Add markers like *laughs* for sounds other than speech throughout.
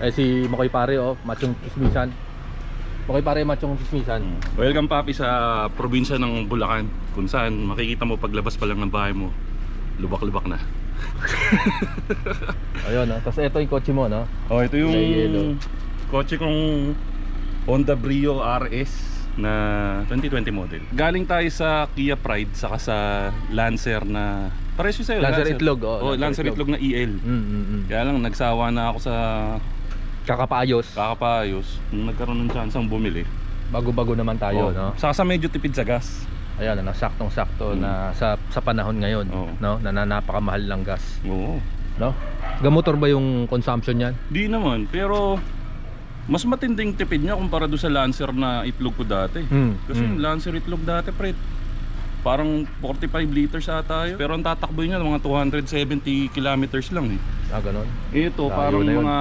Eh si Makoy Pare oh, machong kismisan. Makoy Pare machong kismisan. Welcome papi sa probinsya ng Bulacan kung saan makikita mo paglabas pa lang ng bahay mo lubak-lubak na. *laughs* Ayun oh. Tapos ito yung kotse mo no. Oh, ito yung kotse kong Honda Brio RS na 2020 model. Galing tayo sa Kia Pride saka sa Lancer na pares yun sa'yo. Lancer Itlog, oh, oh. Lancer Lancer Itlog na EL. Mm, mm, mm. Kaya lang nagsawa na ako sa Kakapaayos. kakapayos nung nagkaroon ng chance ang bumili. Bago-bago naman tayo Oh, no. Saka sa medyo tipid sa gas. Ayan, ano, saktong-sakto Mm. na sa sa panahon ngayon, Oo. no? Na, na napakamahal ng gas, Oo. no? Gamotor ba yung consumption niyan? Di naman, pero mas matinding tipid niya kumpara doon sa Lancer na itlog ko dati. Hmm, Kasi hmm. yung Lancer itlog dati, pre, parang 45 liters ata yun. Pero ang tatakbo niya mga 270 kilometers lang eh. Ah, ganun. Ito Layo parang na yun. mga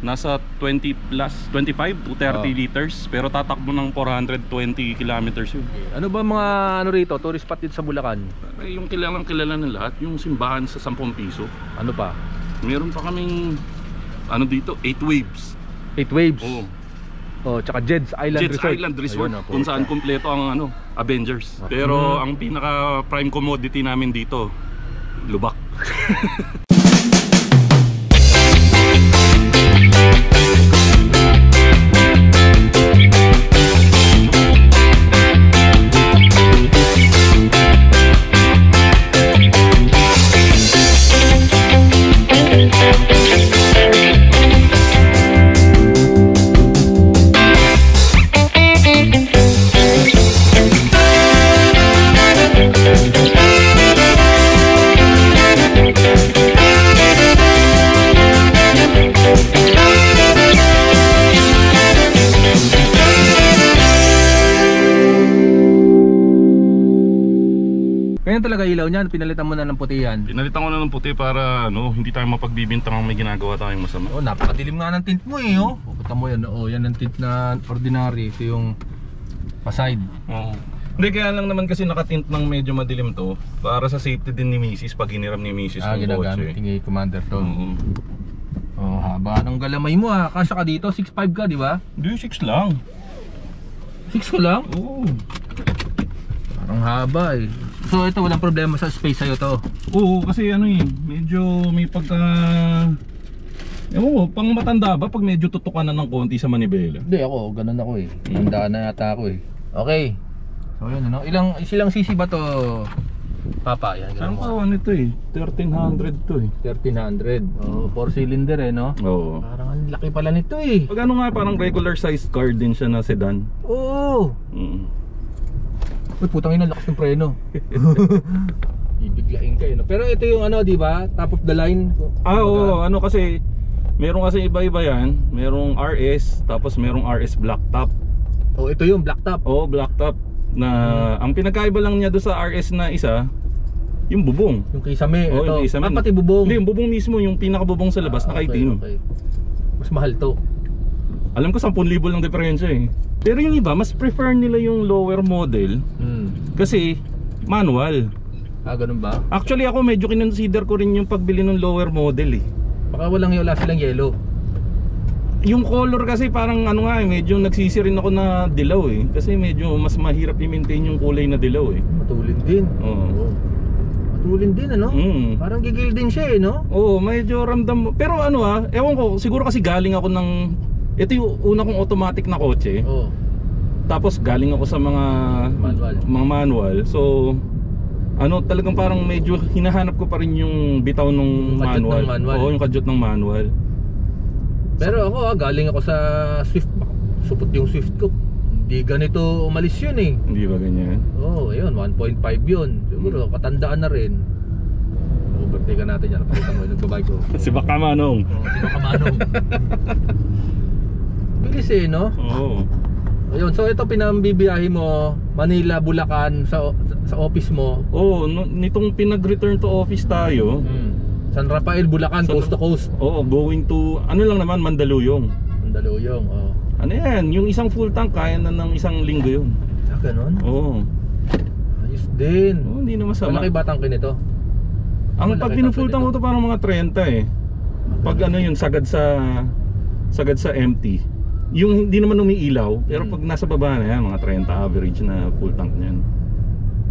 nasa 20 plus, 25 to 30 Oo. liters. Pero tatakbo ng 420 kilometers yun. Ano ba mga ano rito, tourist spot dito sa Bulacan? Eh, yung kilalang kilala ng lahat, yung simbahan sa 10 piso. Ano pa? Meron pa kaming ano dito, 8 waves. Eight Waves. Oo. Oh, tsaka Jed's Island Jets Resort. Island Resort Ayun, oh, kung saan kumpleto ang ano, Avengers. Ah. Pero ang pinaka prime commodity namin dito, lubak. *laughs* pinalitan mo na ng puti yan. Pinalitan ko na ng puti para ano, hindi tayo mapagbibintang may ginagawa tayong masama. Oh, napakadilim nga ng tint mo eh, oh. Pupunta mo yan, oh, yan ang tint na ordinary. Ito yung paside. Oo. Hindi kaya lang naman kasi nakatint ng medyo madilim to para sa safety din ni Mrs. pag hiniram ni Mrs. Ah, ginagamit kotse. yung commander to. Oo. Oh, haba ng galamay mo ah. Kasya ka dito, 6'5 ka, di ba? Hindi, 6 lang. 6 ka lang? Oo. Parang haba eh. So ito walang problema sa space sa'yo to. Oo, kasi ano eh, medyo may pagka... Ewan ko, pang matanda ba pag medyo tutukan na ng konti sa manibela? Hindi ako, ganun ako eh. Tandaan na yata ako eh. Okay. So yun ano, ilang silang sisi ba to? Papa, yan Saan mo. kawan ito eh? 1300 to eh. 1300. Oh, 4 cylinder eh, no? Oo. Parang ang laki pala nito eh. Pag ano nga, parang regular sized car din siya na sedan. Oo. Mm. Uy, putang ina, lakas ng preno. *laughs* Ibiglain kayo, no? Pero ito yung ano, di ba? Top of the line. Ah, oo, ano kasi, meron kasi iba-iba yan. Merong RS, tapos merong RS black top. Oh, ito yung black top. Oo, black top. Na, ang pinagkaiba lang niya doon sa RS na isa, yung bubong. Yung kisame, Oo, ito. yung kisame. Ah, pati bubong. Hindi, yung bubong mismo, yung pinakabubong sa labas, Ah, nakaitim. okay, okay. Mas mahal to. Alam ko 10,000 lang diferensya eh. Pero yung iba, mas prefer nila yung lower model Hmm. kasi manual. Ah, ganun ba? Actually ako medyo kinonsider ko rin yung pagbili ng lower model eh. Baka walang wala silang yellow. Yung color kasi parang ano nga eh, medyo nagsisi rin ako na dilaw eh. Kasi medyo mas mahirap i-maintain yung kulay na dilaw eh. Matulin din. Oo. Oo. Matulin din ano? Mm. Parang gigil din siya eh, no? Oo, medyo ramdam mo. Pero ano ah, ewan ko, siguro kasi galing ako ng ito yung una kong automatic na kotse. Oo. Tapos galing ako sa mga Manual. mga manual. So ano talagang parang medyo hinahanap ko pa rin yung bitaw ng Yung kadyot manual. ng manual. Oo, yung kadyot ng manual. Pero ako ah, galing ako sa Swift. Supot yung Swift ko. Hindi ganito umalis yun eh. Hindi ba ganyan? Oo, oh, ayun, 1.5 yun. Siguro, Hmm. katandaan na rin. Overtake natin yan. Pakita mo yung nagbabay ko. *laughs* Si Baka Manong. Oo, si Makamanong. *laughs* Bilis eh, no? Oo. Ayun, so ito pinambibiyahe mo, Manila, Bulacan, sa sa office mo. Oo, no- nitong pinag-return to office tayo. Hmm. San Rafael, Bulacan, San- coast to coast. Oo, going to ano lang naman Mandaluyong. Mandaluyong, oh. Ano yan, yung isang full tank kaya na ng isang linggo yun. Ah, ganun? Oo. Ayos din. Oo, hindi na masama. Malaki batang kinito. Ang malaki pag pinufull tank ko to parang mga 30 eh. Pag ano yun, sagad sa sagad sa empty. Yung hindi naman umiilaw, pero Hmm. pag nasa baba na yan, mga 30 average na full tank niyan.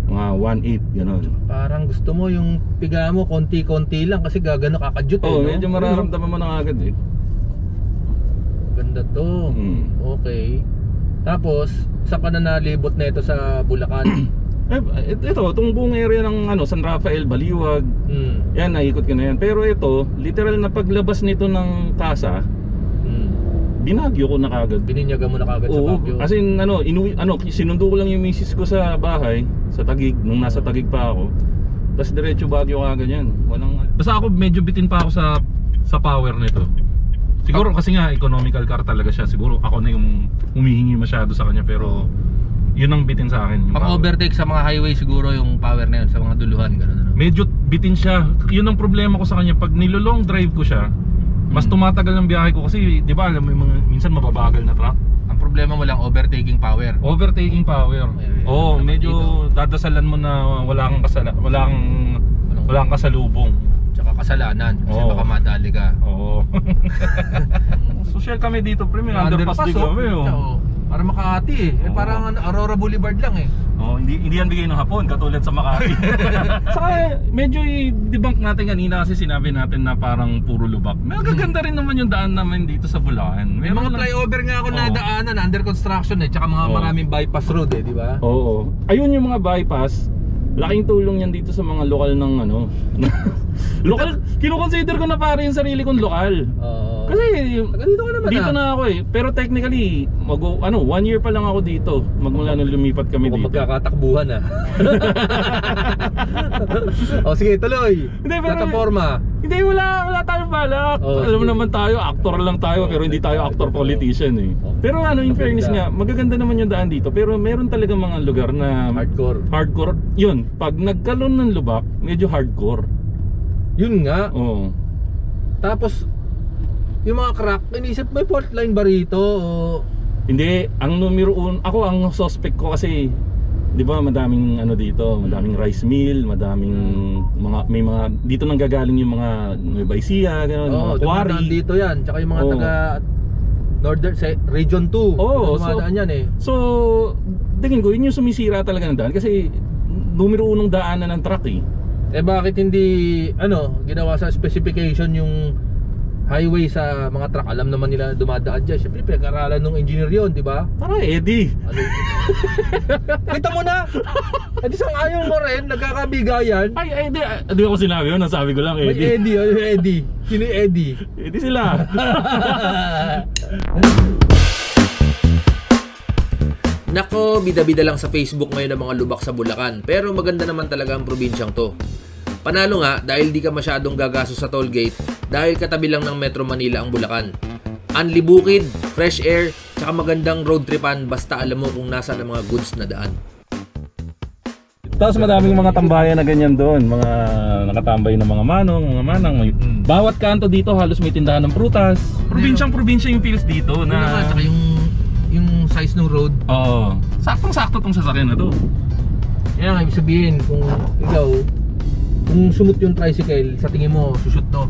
Mga 1.8 gano'n. Parang gusto mo yung piga mo konti-konti lang kasi gagano kakadyot Oo, oh, no? medyo mararamdaman mo na agad eh. Ganda to. Mm. Okay. Tapos, sa ka na nalibot na ito sa Bulacan? *clears throat* Eh, it- ito, itong buong area ng ano, San Rafael, Baliwag, hmm. yan, naikot ko na yan. Pero ito, literal na paglabas nito ng tasa. Binagyo ko na kagad. Bininyaga mo na kagad sa Oo, Baguio. as in, ano, inuwi, ano, sinundo ko lang yung misis ko sa bahay, sa Tagig, nung nasa Tagig pa ako. Tapos diretso Baguio kagad yan. Walang... Basta ako medyo bitin pa ako sa sa power nito. Siguro kasi nga economical car talaga siya. Siguro ako na yung humihingi masyado sa kanya pero yun ang bitin sa akin. yung Pang power. overtake sa mga highway siguro yung power na yun sa mga duluhan ganun ano. Medyo bitin siya. Yun ang problema ko sa kanya. Pag nilolong drive ko siya, mas Hmm. tumatagal ng biyahe ko kasi 'di ba alam mo yung mga minsan mababagal na truck. Ang problema mo lang overtaking power. Overtaking power. Eh, Oo, naman medyo dadasalan mo na wala kang kasala, wala kang wala kang kasalubong. Tsaka kasalanan kasi Oo. baka madali ka. Oo. *laughs* *laughs* Social kami dito, pre, may underpass din oh. kami, oh. Oo. Para Makati eh. Eh Oo. parang ano, Aurora Boulevard lang eh. Oh, hindi hindi yan bigay ng hapon katulad sa Makati. *laughs* Saka medyo i-debunk natin kanina kasi sinabi natin na parang puro lubak. May gaganda rin naman yung daan namin dito sa Bulacan. May mga lang- flyover nga ako Oo. nadaanan under construction eh. Tsaka mga Oo. maraming bypass road eh, di ba? Oo. Ayun yung mga bypass. Laking tulong yan dito sa mga lokal ng ano. *laughs* lokal, kino-consider ko na pare yung sarili kong lokal. Oo. Kasi Taga dito ka naman dito ah. na ako eh. Pero technically, mag ano, one year pa lang ako dito. Magmula nung lumipat kami Mukhang dito. magkakatakbuhan ah. *laughs* o sige, tuloy. Hindi, pero- Plataforma. Hindi, wala, wala tayong balak. Oh, Alam mo sige. naman tayo, actor lang tayo, pero hindi tayo actor politician eh. Oh. Pero ano, in fairness nga, magaganda naman yung daan dito. Pero meron talaga mga lugar na Hardcore. hardcore. Yun, pag nagkalon ng lubak, medyo hardcore. Yun nga. Oo. Tapos, yung mga crack, inisip may fault line ba rito? O... Hindi, ang numero un, ako ang suspect ko kasi 'di ba madaming ano dito, madaming rice mill, madaming mga may mga dito nang gagaling yung mga Nueva Ecija, gano'n, Oo, mga quarry. dito yan. Tsaka yung mga Oo. taga Northern, sa Region 2. Oo, so- yan eh. So, tingin ko yun yung sumisira talaga ng daan kasi numero unong daanan ng truck eh. Eh bakit hindi, ano, ginawa sa specification yung highway sa mga truck? Alam naman nila dumadaan dyan. Siyempre, pinag-aralan ng engineer yun, di ba? Tara, Eddie. Ano? *laughs* Kita mo na! Eh di sang ayaw mo rin, nagkakabigayan. Ay, Eddie. Hindi ako sinabi yun, nasabi ko lang, May Eddie. Eddie, ano yung Eddie? Sino Eddie? Eddie sila. *laughs* Nako, bida-bida lang sa Facebook ngayon ang mga lubak sa Bulacan. Pero maganda naman talaga ang probinsyang to. Panalo nga dahil di ka masyadong gagaso sa toll gate dahil katabi lang ng Metro Manila ang Bulacan. Unli bukid, fresh air, tsaka magandang road tripan basta alam mo kung nasa ang mga goods na daan. Tapos madaming mga tambayan na ganyan doon, mga nakatambay na mga manong, mga manang. May, Mm. Bawat kanto dito halos may tindahan ng prutas. Probinsyang probinsya yung feels dito Yun na yung size ng road. Oo. Saktong-sakto tong sasakyan na to. Yan ang ibig sabihin, kung ikaw, kung sumut yung tricycle, sa tingin mo, sushoot to.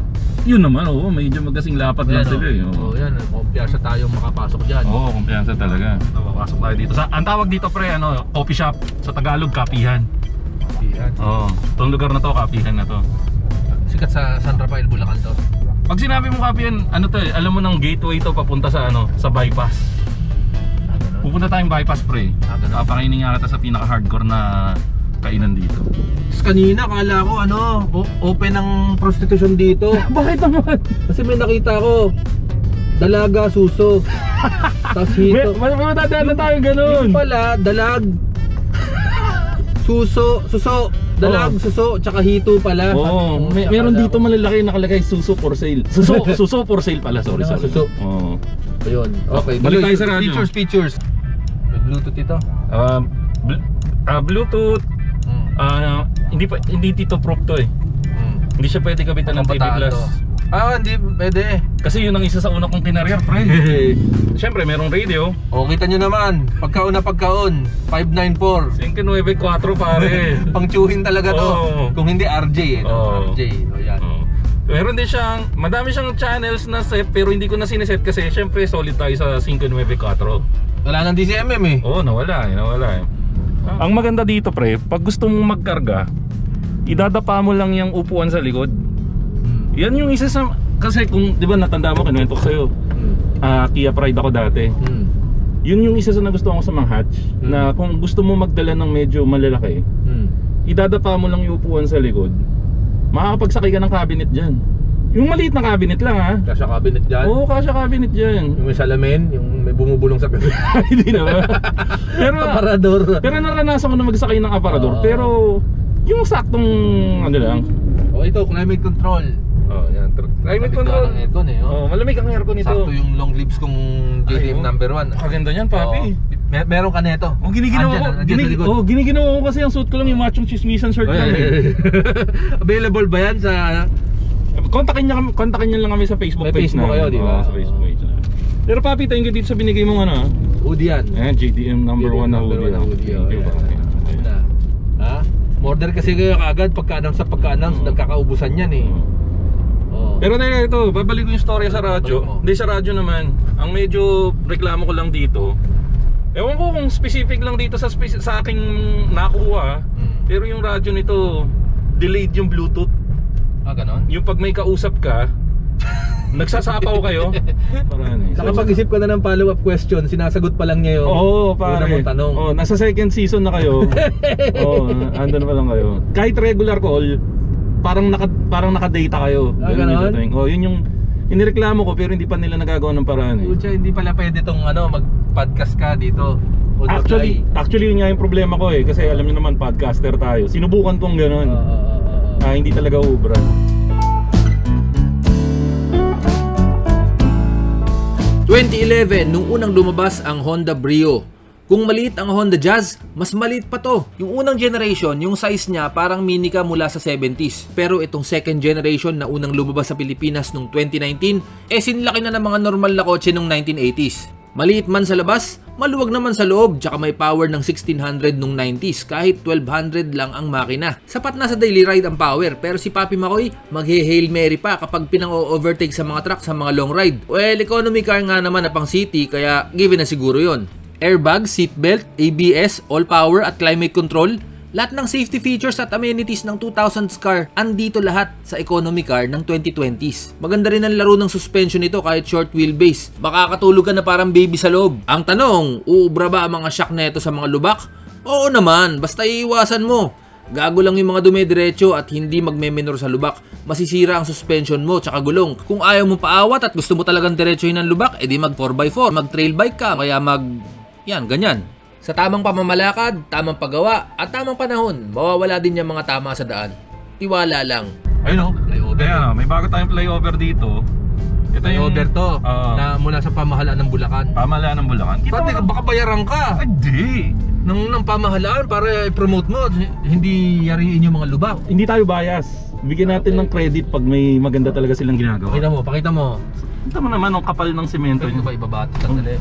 Yun naman, oo, medyo magkasing lapat lang sila eh. oh. Oo. Oh, yan, kumpiyansa tayong makapasok dyan. Oo, kumpiyansa talaga. Napapasok tayo dito. Sa, ang tawag dito pre, ano, coffee shop. Sa Tagalog, kapihan. Yan. Oo. Itong lugar na to, kapihan na to. Sikat sa San Rafael, Bulacan to. Pag sinabi mo kapihan, ano to eh, alam mo ng gateway to papunta sa ano, sa bypass. Pupunta tayong bypass pre. Ah. Papakainin nga kita sa pinaka-hardcore na kainan dito. Tapos kanina, kala ko, ano, open ang prostitution dito. *laughs* Bakit naman? Kasi may nakita ko, dalaga, suso. *laughs* Tapos hito. may, may matadaan na tayo ganun. Yung pala, dalag, suso, suso, dalag, Oo. suso, tsaka hito pala. Oo, ko, may, meron dito malalaki nakalagay suso for sale. Suso, *laughs* suso for sale pala, sorry, sorry. suso. Oo. Ayun. Okay, Balik tayo sa radyo. Features, features. Bluetooth ito. Um, bl- ah, Bluetooth, Hmm. ah, hindi pa hindi dito proof to eh. Hmm. Hindi siya pwede kapitan ng TV Plus. to. Ah, hindi pwede. Kasi yun ang isa sa una kong kinarier, pre. *laughs* Siyempre, merong radio. o, kita nyo naman. Pagkaon na pagkaon. 594. 594 pare. *laughs* Pangchuhin talaga to. Oo. Kung hindi RJ eh. No? Oo. RJ. O yan. Oo. Pero hindi siyang, madami siyang channels na set pero hindi ko na sineset kasi syempre solid tayo sa 594. Wala nang DCMM eh. Oo, nawala eh, nawala eh. Ang maganda dito pre, pag gusto mong magkarga, idadapa mo lang yung upuan sa likod. Hmm. Yan yung isa sa, kasi kung, di ba natanda mo, kinuwento ko sa'yo, Hmm. ah Kia Pride ako dati. Hmm. Yun yung isa sa nagustuhan ko sa mga hatch, Hmm. na kung gusto mo magdala ng medyo malalaki, Hmm. idadapa mo lang yung upuan sa likod, makakapagsakay ka ng cabinet dyan. Yung maliit na cabinet lang ha. Kasya cabinet dyan. Oo, kasya cabinet dyan. Yung may salamin, yung may bumubulong sa gabi. *laughs* Hindi naman. pero, Aparador. pero naranasan ko na magsakay ng aparador. Oo. Pero, yung saktong, ano lang. oh, ito, climate control. Oh, yan. Climate control. ng aircon eh. Oh. Oh, malamig ang aircon nito. Sakto yung long lips kong JDM oh. number 1. Kaganda niyan, papi. Mer meron ka nito. Oh, giniginawa ko. Ginig oh, giniginawa ko kasi ang suit ko lang yung machong chismisan shirt lang eh. *laughs* Available ba yan sa Kontakin niya kami, kontakin niya lang kami sa Facebook May page Facebook na. kayo, di ba? sa Facebook page na. Pero papi, thank you dito sa binigay mong ano. ah. hoodie yan? Ayan, JDM number 1 na hoodie. na ah. Thank you, oh, papi. Na. Ha? Order kasi kayo kaagad pagka-announce sa pagka-announce, Oo. nagkakaubusan yan eh. Oh. Pero teka ito, babalik ko yung storya sa radyo. Balik mo. Hindi sa radyo naman. Ang medyo reklamo ko lang dito. Ewan ko kung specific lang dito sa sa aking nakuha. Hmm. Pero yung radyo nito, delayed yung Bluetooth. Ah, ganon? Yung pag may kausap ka, *laughs* nagsasapaw kayo. Parang ano eh. Nakapag-isip ka na ng follow-up question, sinasagot pa lang niya yung Oo, pare. una mong tanong. Oh, nasa second season na kayo. *laughs* Oo, oh, andun pa lang kayo. Kahit regular call, parang naka parang naka-data kayo. Ah, Ganun dating. Oh, yun yung inireklamo ko pero hindi pa nila nagagawa ng paraan eh. Pucha, hindi pala pwede tong ano, mag-podcast ka dito. Actually, actually yun nga yung problema ko eh kasi alam niyo naman podcaster tayo. Sinubukan kong oo, oo. Ah, hindi talaga ubra. – 2011 nung unang lumabas ang Honda Brio. Kung maliit ang Honda Jazz, mas maliit pa to. Yung unang generation, yung size niya parang mini ka mula sa 70s. Pero itong second generation na unang lumabas sa Pilipinas nung 2019, eh sinlaki na ng mga normal na kotse nung 1980s. Maliit man sa labas, maluwag naman sa loob, tsaka may power ng 1600 nung 90s kahit 1200 lang ang makina. Sapat na sa daily ride ang power pero si Papi Makoy maghe-hail Mary pa kapag pinang-overtake sa mga truck sa mga long ride. Well, economy car nga naman na pang city kaya given na siguro yon. Airbag, seatbelt, ABS, all power at climate control, lahat ng safety features at amenities ng 2000s car andito lahat sa economy car ng 2020s. Maganda rin ang laro ng suspension nito kahit short wheelbase. Makakatulog ka na parang baby sa loob. Ang tanong, uubra ba ang mga shock neto sa mga lubak? Oo naman, basta iiwasan mo. Gago lang yung mga dumidiretso at hindi magme-menor sa lubak. Masisira ang suspension mo tsaka gulong. Kung ayaw mo paawat at gusto mo talagang diretsuhin ng lubak, edi mag 4x4, mag trail bike ka, kaya mag... Yan, ganyan. Sa tamang pamamalakad, tamang paggawa, at tamang panahon, mawawala din yung mga tama sa daan. Tiwala lang. Ayun o, flyover. Kaya, may bago tayong flyover dito. Ito yung Flyover to, Oo. na mula sa pamahalaan ng Bulacan. pamahalaan ng Bulacan. Kita Pati mo baka bayaran ka Hindi. ng, ng pamahalaan para i-promote mo, hindi yariin yung mga lubak. Hindi tayo bias. Bigyan natin ng credit pag may maganda talaga silang ginagawa. Pakita mo, pakita mo. Kita mo naman ang kapal ng semento Pwede ba ibabati? Sandali.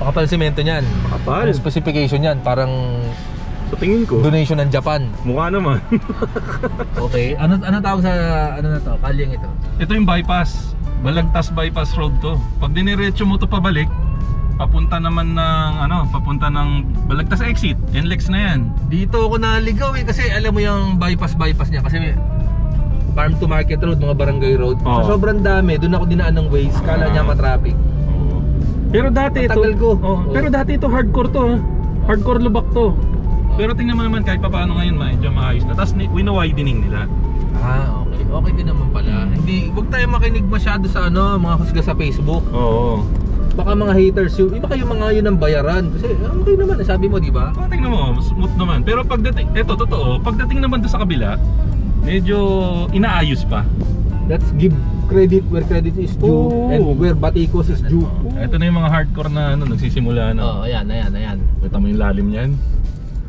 Pakapal semento niyan. Kapal. Ang specification niyan, parang Sa tingin ko. donation ng Japan. Mukha naman. *laughs* Okay. Ano ano tawag sa ano na to? Kalyang ito. Ito yung bypass. Balagtas bypass road to. Pag diniretso mo to pabalik, papunta naman ng ano, papunta ng Balagtas exit. NLEX na yan. Dito ako naligaw eh kasi alam mo yung bypass bypass niya kasi may farm to market road, mga barangay road. Oo. So sobrang dami, doon ako dinaan ng ways, kala niya matraffic. Pero dati ito, ko. Oh, Oo. pero dati ito hardcore to. ha. Hardcore lubak to. Pero tingnan mo naman kahit papaano ngayon medyo maayos na. Tapos ni- wino-widening nila. Ah, okay. Okay din naman pala. Hindi, wag tayo makinig masyado sa ano, mga husga sa Facebook. Oo. Baka mga haters yun. Iba kayo mga yun ng bayaran. Kasi ah, okay naman, eh, sabi mo, di ba? Oh, tingnan mo, smooth naman. Pero pagdating, eto totoo, pagdating naman doon sa kabila, medyo inaayos pa. Let's give credit where credit is due Oo. and where batikos is due. Ito na yung mga hardcore na ano, nagsisimula na. Oh, ayan, ayan, ayan. Kita mo yung lalim niyan.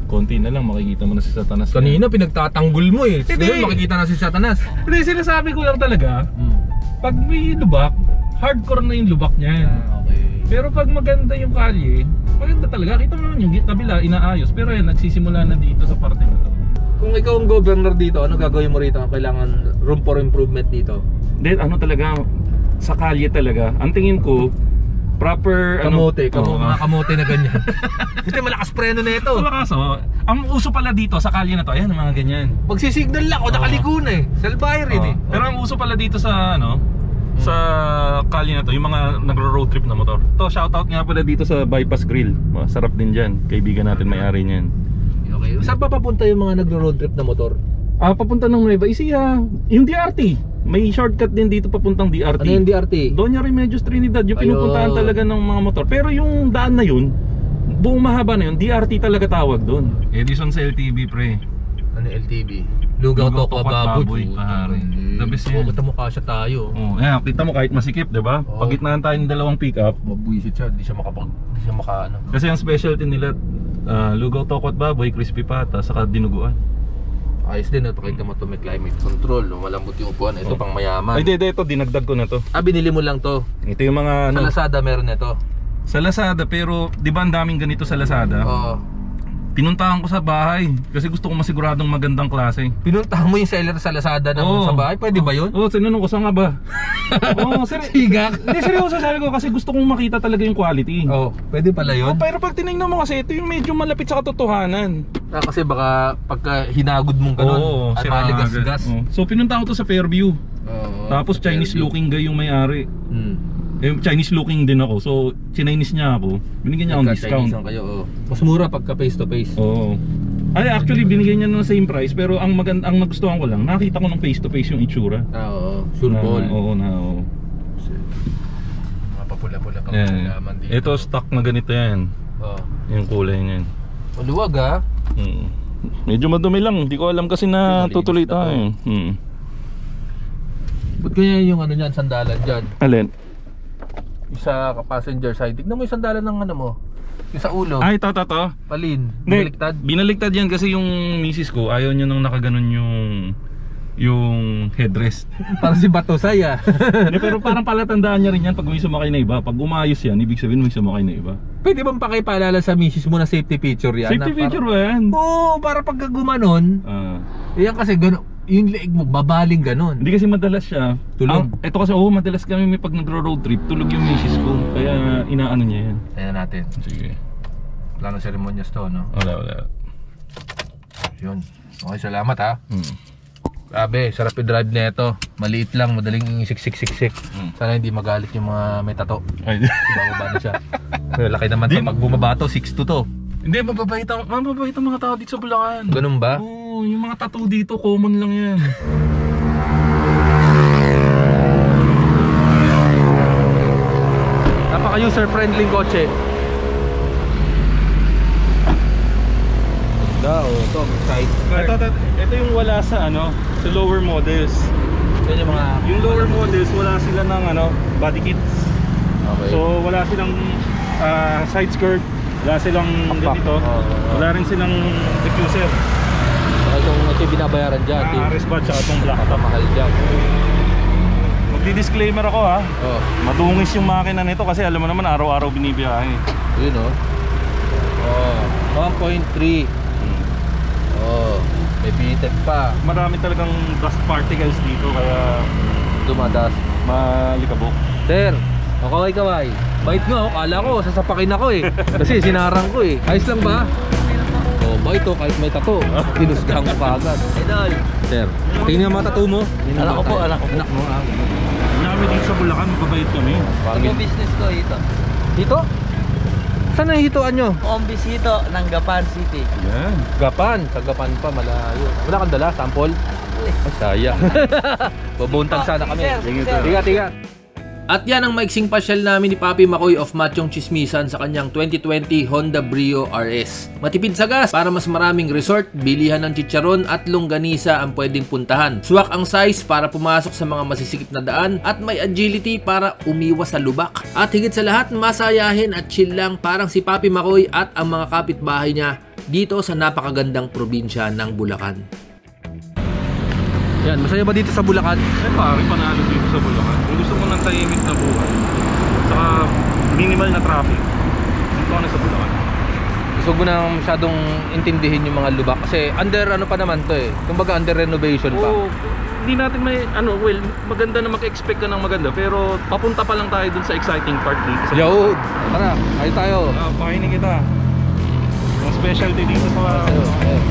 Konti na lang makikita mo na si Satanas. Kanina pinagtatanggol mo eh. Hindi. Ngayon makikita na si Satanas. Hindi, sinasabi ko lang talaga, Hmm. pag may lubak, hardcore na yung lubak niyan. Ah, okay. Pero pag maganda yung kalye, maganda talaga. Kita mo naman yung kabila, inaayos. Pero yan, nagsisimula na dito sa parte na to. Kung ikaw ang governor dito, ano gagawin mo rito? Kailangan room for improvement dito. Then ano talaga, sa kalye talaga. Ang tingin ko, proper Kamote, ano, kamo, Oo, mga kamote na ganyan. *laughs* Kasi malakas preno na ito. Wala kaso, ang uso pala dito sa kalye na to, ayan mga ganyan. Magsisignal lang, o nakaliko na eh. Salbahe rin eh. Oo. Pero ang uso pala dito sa ano, sa kalye na to, yung mga nagro-road trip na motor. To, shoutout nga pala dito sa Bypass Grill. Masarap din dyan. Kaibigan natin may-ari niyan. Okay. Saan pa papunta yung mga nagro-road trip na motor? Ah, papunta ng Nueva Ecija. Yung DRT. May shortcut din dito papuntang DRT. Ano yung DRT? Doña Remedios Trinidad, yung Ayun. pinupuntahan talaga ng mga motor. Pero yung daan na yun, buong mahaba na yun, DRT talaga tawag doon. Edison sa LTV pre. Ano yung LTV? Lugaw, Lugaw, toko, toko at baboy. pare. The best yan. Kita mo kasya tayo. Oh, ayan, kita mo kahit masikip, 'di ba? Oo. Pagitnaan tayo ng dalawang pickup. Mabuisit siya, hindi siya makapag, hindi siya maka ano. Kasi ang specialty nila, ah, lugaw toko at baboy, crispy pata, saka dinuguan. Ayos din, at pakita mo to may climate control, no? malambot yung upuan. Ito Oh. pang mayaman. Ay, di, di, ito, dinagdag ko na to. Ah, binili mo lang to. Ito yung mga, Sa ano, Lazada meron nito. sa Lazada, pero di ba ang daming ganito sa Lazada? Oo. Pinuntahan ko sa bahay kasi gusto ko masiguradong magandang klase. Pinuntahan mo yung seller sa Lazada ng Oo. sa bahay, pwede ba yun? Oo, oh, tinanong ko saan nga ba? *laughs* Oo, oh, sir. Sigak. Hindi, seryoso sabi ko kasi gusto kong makita talaga yung quality. Oo, pwede pala Oh, yun. pero pag tinignan mo kasi ito yung medyo malapit sa katotohanan. Ah, kasi baka pagka hinagod mong ganun, Oo, at maligas-gas. Oo. So pinunta ko to sa Fairview. Oo. Tapos Chinese looking guy yung may-ari. Hmm. Eh, Chinese looking din ako. So Chinese niya ako. Binigyan niya akong discount. Kayo, oo. Mas mura pagka face to face. Oo. Ay, actually binigyan niya ng same price pero ang magand ang nagustuhan ko lang, nakita ko ng face to face yung itsura. Ah, oo. Sure Na- ball. Oo, na oo. Mga papula-pula pang Yan. halaman dito. Ito stock na ganito yan. Oo. Yung kulay niyan. Maluwag ah. Mm. Medyo madumi lang. Hindi ko alam kasi na Malinis tutuloy na tayo. Hmm. Ba't kaya yung ano niyan, sandalan dyan? Alin? Isa ka passenger side. Tignan mo yung sandalan ng ano mo. Yung sa ulo. Ay, to, to, to. Palin. Hindi, Baliktad. Binaliktad yan kasi yung misis ko, ayaw niya nang nakaganon yung yung headrest. *laughs* Para si Bato Saya. *laughs* Hindi, pero parang palatandaan niya rin yan pag may sumakay na iba. Pag umayos yan, ibig sabihin may sumakay na iba. Pwede bang pakipaalala sa misis mo na safety feature yan? Safety Na feature ba yan? Oo, para pagka gumanon, Ah. yan kasi gano, yung leeg mo, babaling ganon. hindi kasi madalas siya. Tulog. Ang, ito kasi, oo, madalas kami may pag nagro-road trip, tulog yung misis ko. Kaya inaano niya yan. Tingnan natin. Sige. Plano ceremonious to, no? Wala, wala. Yun. Okay, salamat ha. Hmm. Grabe, sarap i-drive na ito. Maliit lang, madaling isiksik-siksik. Hmm. Sana hindi magalit yung mga may tato. Ay, Bababa na siya. Pero laki naman Di- to. Pag bumaba to, 6'2 to. hindi, mababait ang, mababait ang mga tao dito sa Bulacan. Ganun ba? Oo, yung mga tattoo dito, common lang yan. Napaka-user friendly kotse. Ganda, oh. Ito, side Ito, ito, ito yung wala sa ano, sa lower models. Yan yung mga... Yung lower models, wala sila ng ano, body kits. Okay. So, wala silang ah, side skirt, wala silang Pakpak. ganito. Wala rin silang diffuser. Saka itong ito yung binabayaran dyan. Ah, RS badge at itong black top. Mahal dyan. Magdi-disclaimer ako ha. Oh, Matungis yung makina nito kasi alam mo naman araw-araw binibiyahe. yun oh. Oh, 1.3. Oh, may BTEC pa. Marami talagang dust particles dito kaya Dumadas. malikabok. Sir, o kaway-kaway. Bait nga, oh. kala ko, sasapakin ako eh. *laughs* Kasi sinarang ko eh. Ayos lang ba? Bait oh, kahit may tato. Tinusgahan ko pa agad. Idol, Sir, tingnan mo mga tattoo mo. Anak ko po, anak ko. Anak mo, ah. Kami dito sa Bulacan, mababait kami. ito po business ko ito. Dito? Saan nahihituan nyo? Home visito ng Gapan City. Yan. Gapan. Sa Gapan pa, malayo. Wala kang dala, sample? Ay, sayang. *laughs* Babuntag sana kami. Tiga, tiga. At yan ang maiksing pasyal namin ni Papi Makoy of Machong Chismisan sa kanyang 2020 Honda Brio RS. Matipid sa gas para mas maraming resort, bilihan ng chicharon at longganisa ang pwedeng puntahan. Swak ang size para pumasok sa mga masisikip na daan at may agility para umiwas sa lubak. At higit sa lahat, masayahin at chill lang parang si Papi Makoy at ang mga kapitbahay niya dito sa napakagandang probinsya ng Bulacan. Yan, masaya ba dito sa Bulacan? Eh pare, panalo dito sa Bulacan. Kung gusto mo ng tahimik na buhay, saka minimal na traffic, dito na sa Bulacan. Gusto ko na masyadong intindihin yung mga lubak kasi under ano pa naman to eh. Kumbaga under renovation pa. Oo, hindi natin may ano, well, maganda na maka-expect ka ng maganda pero papunta pa lang tayo dun sa exciting part dito. Sa Yo, tara, kayo tayo. Ah, pakainin kita. Yung specialty dito sa Tayo. Eh.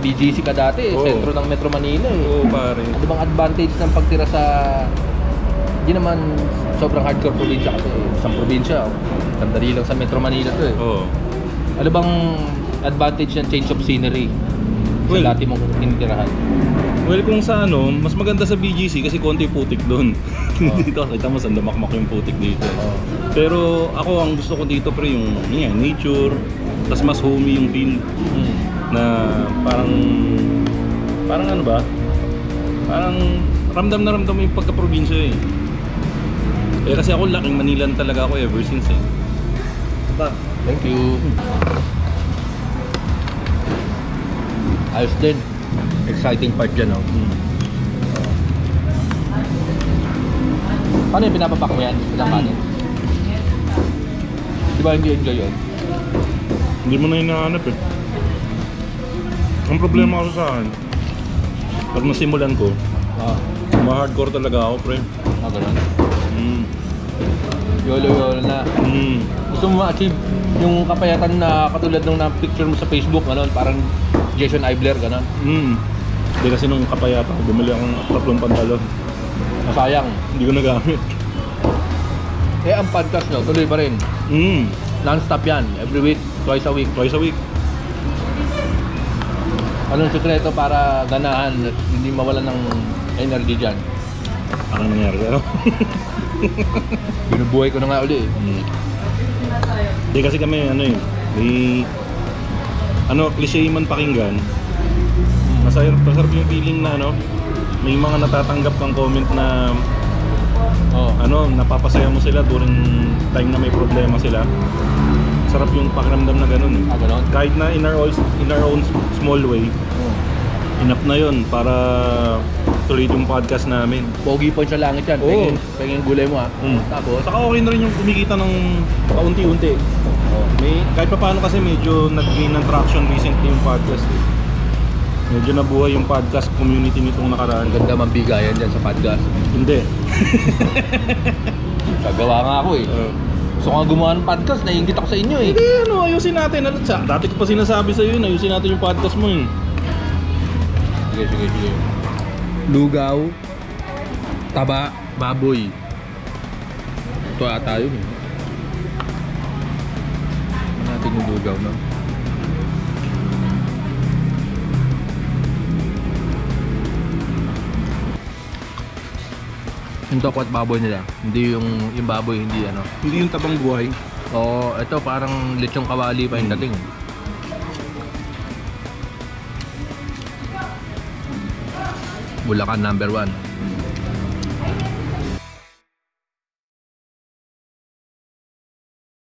BGC ka dati, Oo. sentro ng Metro Manila eh. Oo, pare. Ano bang advantage ng pagtira sa Hindi naman sobrang hardcore probinsya kasi isang probinsya. oh. Sandali lang sa Metro Manila to eh. Oo. Ano bang advantage ng change of scenery sa Well, dati mong tinitirahan? Well, kung sa ano, mas maganda sa BGC kasi konti putik doon. Oo. *laughs* dito, kita mo, sandamakmak yung putik dito. Oo. Pero ako, ang gusto ko dito pre, yung yun, nature, tas mas homey yung feel Hmm. Na parang, parang ano ba? Parang ramdam na ramdam mo yung pagka-probinsya eh. Eh kasi ako laking Manilan talaga ako ever since eh. Ta. Thank you. Ayos din. Exciting part dyan, oh. Hmm. Paano yung pinapapak mo yan? Ilang kanin? Di ba hindi enjoy yun? Hindi mo na hinahanap eh. Ang problema kasi sa akin, pag nasimulan ko, Ah, ma-hardcore talaga ako pre. ah ganun. Mm. YOLO-YOLO na. Mm. Gusto mo ma-achieve yung kapayatan na katulad nung na-picture mo sa Facebook, ano, parang Jason Ibler, gano'n. Mm. Hindi kasi nung kapayata ko, bumili akong tatlong pantalon. Masayang. Hindi ko nagamit. Eh, ang podcast nyo, tuloy pa rin. Mm. Non-stop yan. Every week, twice a week. Twice a week. Anong sekreto para ganahan at hindi mawalan ng energy dyan? Ano nangyari? Ano? Binubuhay ko na nga uli eh. Mm. Hindi kasi kami ano eh, may ano, cliche man pakinggan. Masarap, masarap yung feeling na ano, may mga natatanggap kang comment na Oo. ano, napapasaya mo sila during time na may problema sila. Sarap yung pakiramdam na ganun eh. Ah, gano'n? Kahit na in our, own, in our own small way, Oo. enough na yun para tuloy yung podcast namin. Pogi po sa langit yan. Oo. Pengin, pengin gulay mo ha. Mm. Tapos, Saka okay na rin yung kumikita ng paunti-unti. oh, May, kahit pa paano kasi medyo nag-gain ng traction recently yung podcast eh. Medyo nabuhay yung podcast community nitong nakaraan. ang ganda mambigayan dyan sa podcast. Hindi. *laughs* Gagawa nga ako eh. Uh, Gusto ko nga gumawa ng podcast, naiingit ako sa inyo eh. hindi ano, ayusin natin. Ano, sa, dati ko pa sinasabi sa'yo yun, ayusin natin yung podcast mo yun. Sige, sige, sige. Lugaw, taba, baboy. Ito ata yun eh. Ano natin yung lugaw no? Yung toko at baboy nila, hindi yung yung baboy hindi ano. Hindi yung tabang buhay. Oo, ito parang lechong kawali pa yung dating. Bulacan number one.